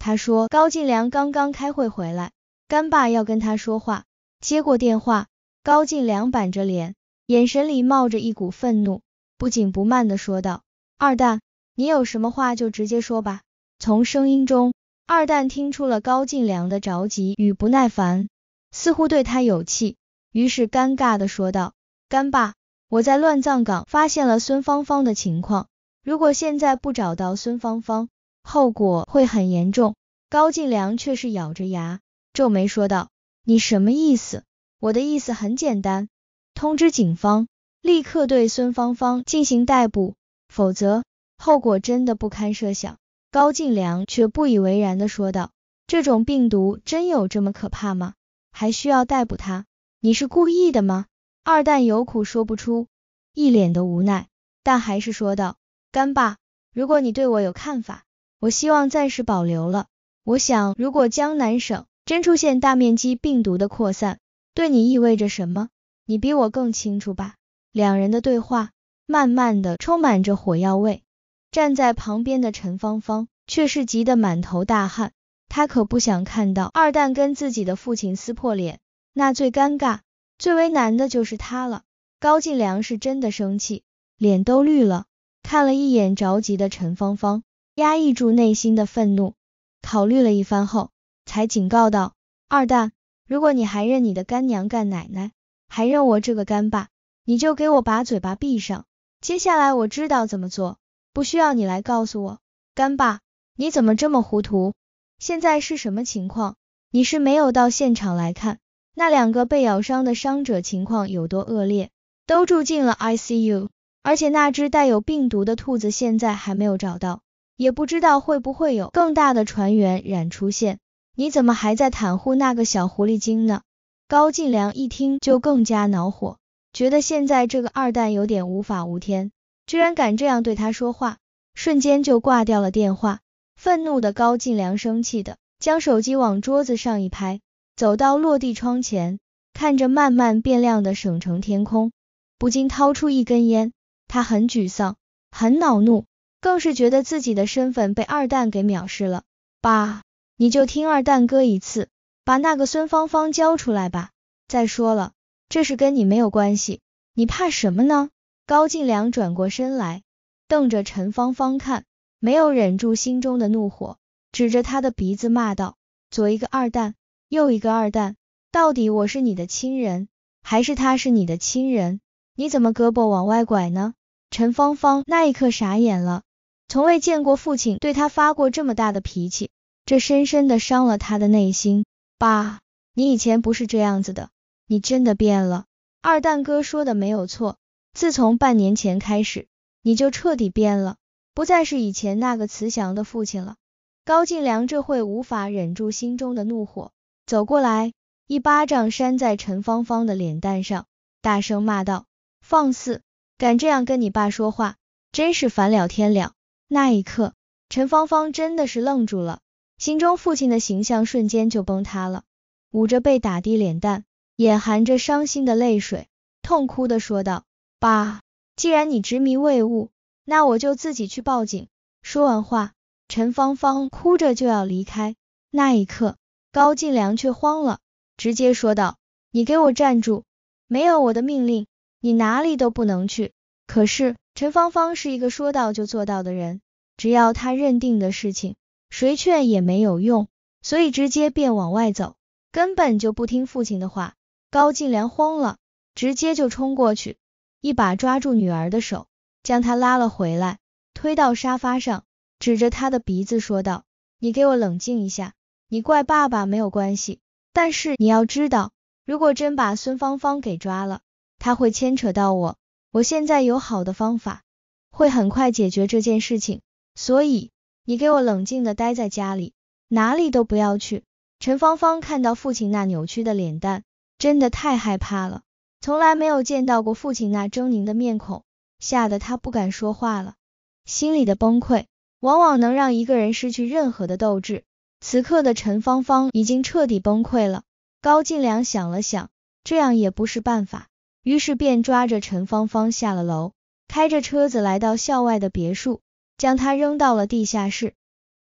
他说高进良刚刚开会回来，干爸要跟他说话。接过电话，高进良板着脸，眼神里冒着一股愤怒，不紧不慢的说道：“二蛋，你有什么话就直接说吧。”从声音中，二蛋听出了高进良的着急与不耐烦，似乎对他有气，于是尴尬的说道：“干爸，我在乱葬岗发现了孙芳芳的情况，如果现在不找到孙芳芳，后果会很严重。高进良却是咬着牙，皱眉说道：“你什么意思？我的意思很简单，通知警方，立刻对孙芳芳进行逮捕，否则后果真的不堪设想。”高进良却不以为然的说道：“这种病毒真有这么可怕吗？还需要逮捕他？你是故意的吗？”二蛋有苦说不出，一脸的无奈，但还是说道：“干爸，如果你对我有看法。”我希望暂时保留了。我想，如果江南省真出现大面积病毒的扩散，对你意味着什么？你比我更清楚吧？两人的对话慢慢的充满着火药味。站在旁边的陈芳芳却是急得满头大汗，她可不想看到二蛋跟自己的父亲撕破脸，那最尴尬、最为难的就是他了。高进良是真的生气，脸都绿了，看了一眼着急的陈芳芳。压抑住内心的愤怒，考虑了一番后，才警告道：“二蛋，如果你还认你的干娘干奶奶，还认我这个干爸，你就给我把嘴巴闭上。接下来我知道怎么做，不需要你来告诉我。干爸，你怎么这么糊涂？现在是什么情况？你是没有到现场来看那两个被咬伤的伤者情况有多恶劣，都住进了 ICU，而且那只带有病毒的兔子现在还没有找到，也不知道会不会有更大的船员染出现。你怎么还在袒护那个小狐狸精呢？高进良一听就更加恼火，觉得现在这个二蛋有点无法无天，居然敢这样对他说话，瞬间就挂掉了电话。愤怒的高进良生气的。将手机往桌子上一拍，走到落地窗前，看着慢慢变亮的省城天空，不禁掏出一根烟。他很沮丧，很恼怒，更是觉得自己的身份被二蛋给藐视了。爸，你就听二蛋哥一次，把那个孙芳芳交出来吧。再说了，这事跟你没有关系，你怕什么呢？高进良转过身来，瞪着陈芳芳看，没有忍住心中的怒火。指着他的鼻子骂道：“左一个二蛋，右一个二蛋，到底我是你的亲人，还是他是你的亲人？你怎么胳膊往外拐呢？”陈芳芳那一刻傻眼了，从未见过父亲对他发过这么大的脾气，这深深的伤了他的内心。爸，你以前不是这样子的，你真的变了。二蛋哥说的没有错，自从半年前开始，你就彻底变了，不再是以前那个慈祥的父亲了。高进良这会无法忍住心中的怒火，走过来，一巴掌扇在陈芳芳的脸蛋上，大声骂道：“放肆，敢这样跟你爸说话，真是反了天了！”那一刻，陈芳芳真的是愣住了，心中父亲的形象瞬间就崩塌了，捂着被打的脸蛋，眼含着伤心的泪水，痛哭的说道：“爸，既然你执迷未悟，那我就自己去报警。”说完话。陈芳芳哭着就要离开，那一刻，高进良却慌了，直接说道：“你给我站住！没有我的命令，你哪里都不能去。”可是陈芳芳是一个说到就做到的人，只要她认定的事情，谁劝也没有用，所以直接便往外走，根本就不听父亲的话。高进良慌了，直接就冲过去，一把抓住女儿的手，将她拉了回来，推到沙发上。指着她的鼻子说道：“你给我冷静一下，你怪爸爸没有关系，但是你要知道，如果真把孙芳芳给抓了，他会牵扯到我。我现在有好的方法，会很快解决这件事情，所以你给我冷静的待在家里，哪里都不要去。”陈芳芳看到父亲那扭曲的脸蛋，真的太害怕了，从来没有见到过父亲那狰狞的面孔，吓得他不敢说话了，心里的崩溃。往往能让一个人失去任何的斗志。此刻的陈芳芳已经彻底崩溃了。高进良想了想，这样也不是办法，于是便抓着陈芳芳下了楼，开着车子来到校外的别墅，将她扔到了地下室，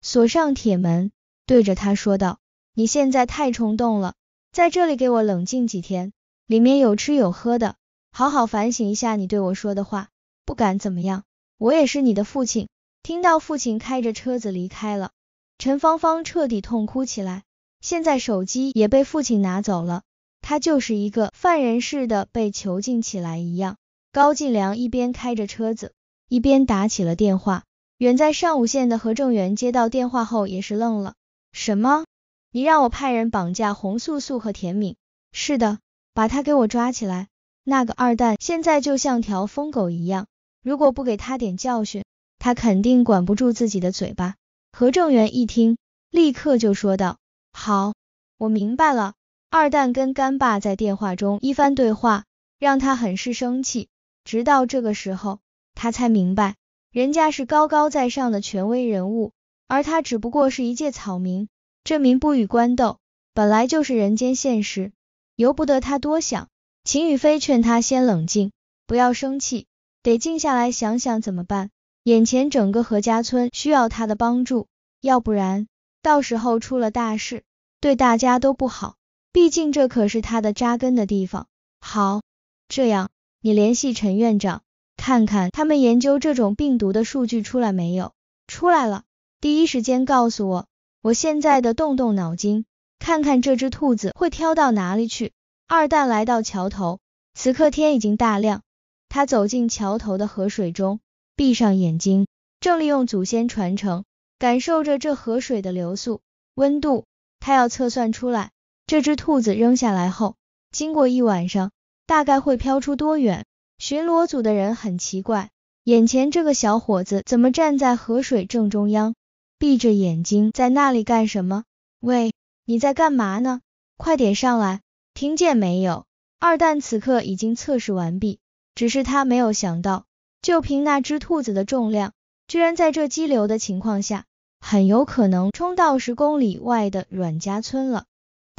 锁上铁门，对着她说道：“你现在太冲动了，在这里给我冷静几天，里面有吃有喝的，好好反省一下你对我说的话。不敢怎么样，我也是你的父亲。”听到父亲开着车子离开了，陈芳芳彻底痛哭起来。现在手机也被父亲拿走了，他就是一个犯人似的被囚禁起来一样。高进良一边开着车子，一边打起了电话。远在上武县的何正元接到电话后也是愣了：“什么？你让我派人绑架洪素素和田敏？是的，把他给我抓起来。那个二蛋现在就像条疯狗一样，如果不给他点教训。”他肯定管不住自己的嘴巴。何正元一听，立刻就说道：“好，我明白了。”二蛋跟干爸在电话中一番对话，让他很是生气。直到这个时候，他才明白，人家是高高在上的权威人物，而他只不过是一介草民。这民不与官斗，本来就是人间现实，由不得他多想。秦宇飞劝他先冷静，不要生气，得静下来想想怎么办。眼前整个何家村需要他的帮助，要不然到时候出了大事，对大家都不好。毕竟这可是他的扎根的地方。好，这样你联系陈院长，看看他们研究这种病毒的数据出来没有？出来了，第一时间告诉我。我现在的动动脑筋，看看这只兔子会挑到哪里去。二蛋来到桥头，此刻天已经大亮，他走进桥头的河水中。闭上眼睛，正利用祖先传承，感受着这河水的流速、温度，他要测算出来，这只兔子扔下来后，经过一晚上，大概会飘出多远。巡逻组的人很奇怪，眼前这个小伙子怎么站在河水正中央，闭着眼睛在那里干什么？喂，你在干嘛呢？快点上来，听见没有？二蛋此刻已经测试完毕，只是他没有想到，就凭那只兔子的重量，居然在这激流的情况下，很有可能冲到十公里外的阮家村了。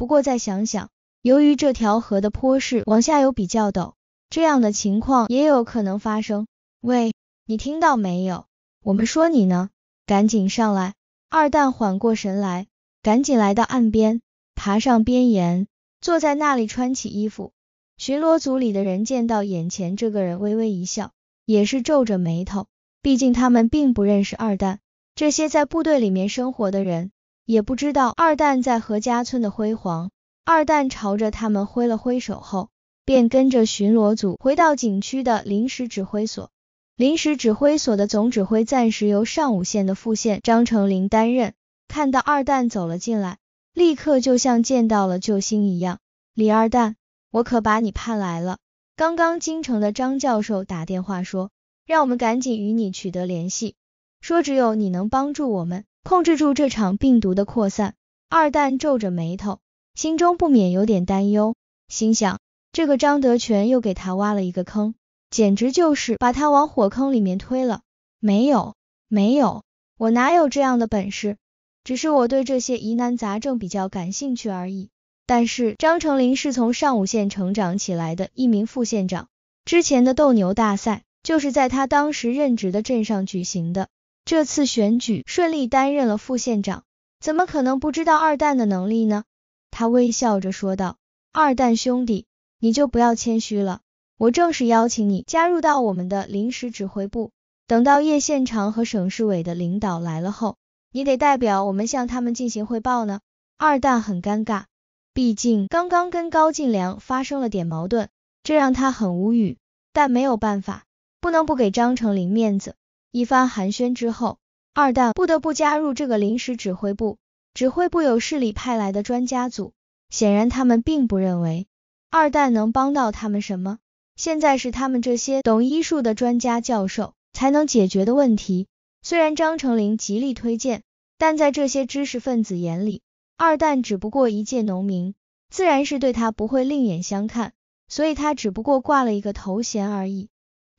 不过再想想，由于这条河的坡势往下游比较陡。这样的情况也有可能发生。喂，你听到没有？我们说你呢，赶紧上来。二蛋缓过神来，赶紧来到岸边，爬上边沿，坐在那里穿起衣服。巡逻组里的人见到眼前这个人，微微一笑，也是皱着眉头。毕竟他们并不认识二蛋，这些在部队里面生活的人也不知道二蛋在何家村的辉煌。二蛋朝着他们挥了挥手后。便跟着巡逻组回到景区的临时指挥所。临时指挥所的总指挥暂时由上武县的副县张成林担任。看到二蛋走了进来，立刻就像见到了救星一样。李二蛋，我可把你盼来了。刚刚京城的张教授打电话说，让我们赶紧与你取得联系，说只有你能帮助我们控制住这场病毒的扩散。二蛋皱着眉头，心中不免有点担忧，心想。这个张德全又给他挖了一个坑，简直就是把他往火坑里面推了。没有，没有，我哪有这样的本事？只是我对这些疑难杂症比较感兴趣而已。但是张成林是从上武县成长起来的一名副县长，之前的斗牛大赛就是在他当时任职的镇上举行的。这次选举顺利担任了副县长，怎么可能不知道二蛋的能力呢？他微笑着说道：“二蛋兄弟。”你就不要谦虚了，我正式邀请你加入到我们的临时指挥部。等到叶县长和省市委的领导来了后，你得代表我们向他们进行汇报呢。二蛋很尴尬，毕竟刚刚跟高进良发生了点矛盾，这让他很无语。但没有办法，不能不给张成林面子。一番寒暄之后，二蛋不得不加入这个临时指挥部。指挥部有市里派来的专家组，显然他们并不认为。二蛋能帮到他们什么？现在是他们这些懂医术的专家教授才能解决的问题。虽然张成林极力推荐，但在这些知识分子眼里，二蛋只不过一介农民，自然是对他不会另眼相看。所以他只不过挂了一个头衔而已。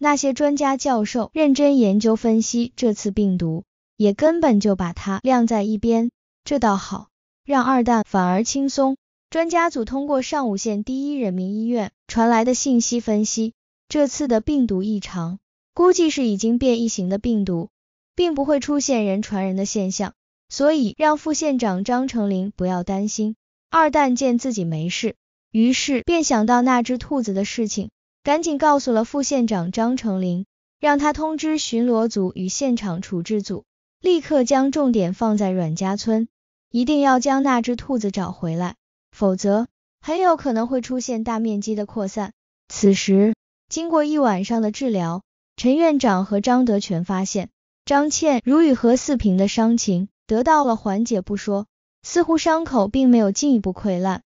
那些专家教授认真研究分析这次病毒，也根本就把它晾在一边。这倒好，让二蛋反而轻松。专家组通过上武县第一人民医院传来的信息分析，这次的病毒异常，估计是已经变异型的病毒，并不会出现人传人的现象，所以让副县长张成林不要担心。二蛋见自己没事，于是便想到那只兔子的事情，赶紧告诉了副县长张成林，让他通知巡逻组与现场处置组，立刻将重点放在阮家村，一定要将那只兔子找回来。否则，很有可能会出现大面积的扩散。此时，经过一晚上的治疗，陈院长和张德全发现，张倩如雨和四平的伤情得到了缓解不说，似乎伤口并没有进一步溃烂，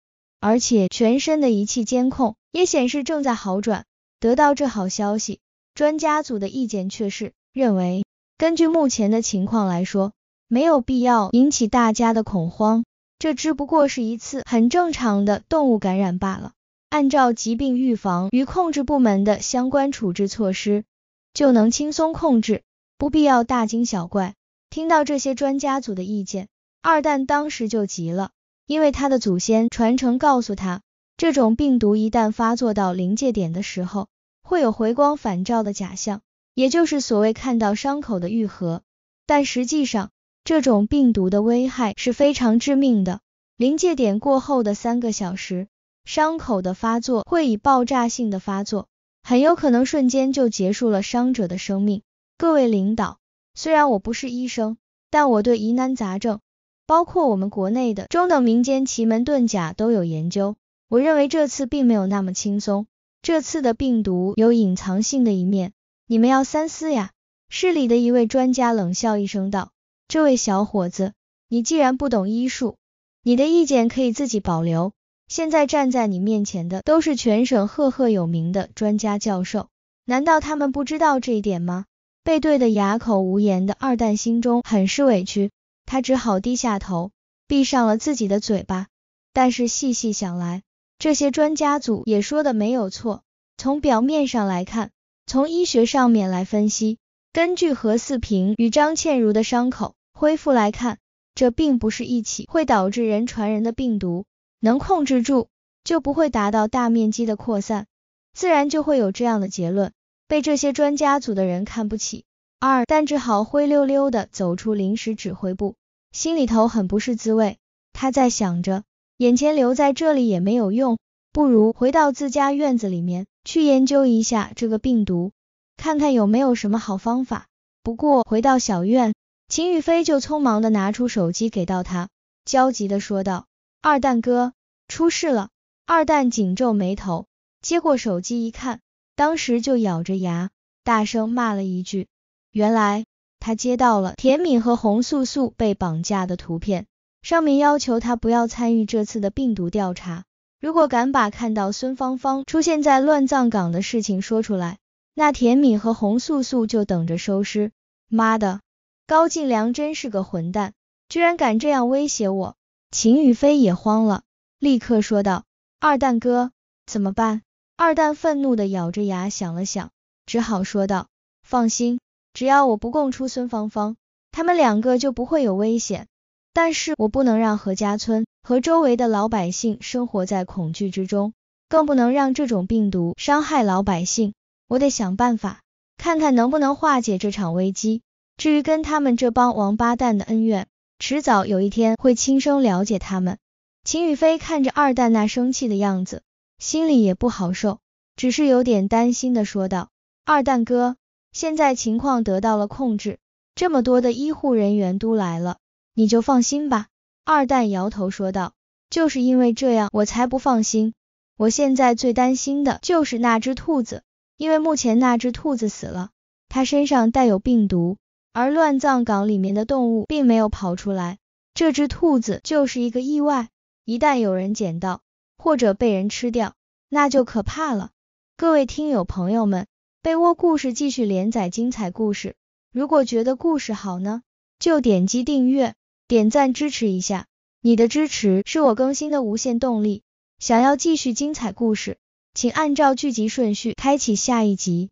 而且全身的仪器监控也显示正在好转。得到这好消息，专家组的意见却是认为，根据目前的情况来说，没有必要引起大家的恐慌。这只不过是一次很正常的动物感染罢了，按照疾病预防与控制部门的相关处置措施，就能轻松控制，不必要大惊小怪。听到这些专家组的意见，二蛋当时就急了，因为他的祖先传承告诉他，这种病毒一旦发作到临界点的时候，会有回光返照的假象，也就是所谓看到伤口的愈合，但实际上。这种病毒的危害是非常致命的，临界点过后的三个小时，伤口的发作会以爆炸性的发作，很有可能瞬间就结束了伤者的生命。各位领导，虽然我不是医生，但我对疑难杂症，包括我们国内的中等民间奇门遁甲都有研究。我认为这次并没有那么轻松，这次的病毒有隐藏性的一面，你们要三思呀。市里的一位专家冷笑一声道。这位小伙子，你既然不懂医术，你的意见可以自己保留。现在站在你面前的都是全省赫赫有名的专家教授，难道他们不知道这一点吗？被对的哑口无言的二蛋心中很是委屈，他只好低下头，闭上了自己的嘴巴。但是细细想来，这些专家组也说的没有错。从表面上来看，从医学上面来分析，根据何四平与张倩如的伤口恢复来看，这并不是一起会导致人传人的病毒。能控制住，就不会达到大面积的扩散，自然就会有这样的结论。被这些专家组的人看不起，二但只好灰溜溜的走出临时指挥部，心里头很不是滋味。他在想着，眼前留在这里也没有用，不如回到自家院子里面去研究一下这个病毒，看看有没有什么好方法。不过回到小院，秦宇飞就匆忙的拿出手机给到他，焦急的说道。二蛋哥出事了！二蛋紧皱眉头，接过手机一看，当时就咬着牙，大声骂了一句。原来他接到了田敏和洪素素被绑架的图片，上面要求他不要参与这次的病毒调查。如果敢把看到孙芳芳出现在乱葬岗的事情说出来，那田敏和洪素素就等着收尸。妈的，高进良真是个混蛋，居然敢这样威胁我！秦宇飞也慌了，立刻说道：“二蛋哥，怎么办？”二蛋愤怒的咬着牙想了想，只好说道：“放心，只要我不供出孙芳芳，他们两个就不会有危险。但是我不能让何家村和周围的老百姓生活在恐惧之中，更不能让这种病毒伤害老百姓。我得想办法，看看能不能化解这场危机。至于跟他们这帮王八蛋的恩怨，”迟早有一天会亲身了解他们。秦宇飞看着二蛋那生气的样子，心里也不好受，只是有点担心的说道：“二蛋哥，现在情况得到了控制，这么多的医护人员都来了，你就放心吧。”二蛋摇头说道：“就是因为这样，我才不放心。我现在最担心的就是那只兔子，因为目前那只兔子死了，它身上带有病毒。”而乱葬岗里面的动物并没有跑出来，这只兔子就是一个意外。一旦有人捡到，或者被人吃掉，那就可怕了。各位听友朋友们，被窝故事继续连载精彩故事，如果觉得故事好呢，就点击订阅、点赞支持一下，你的支持是我更新的无限动力。想要继续精彩故事，请按照剧集顺序开启下一集。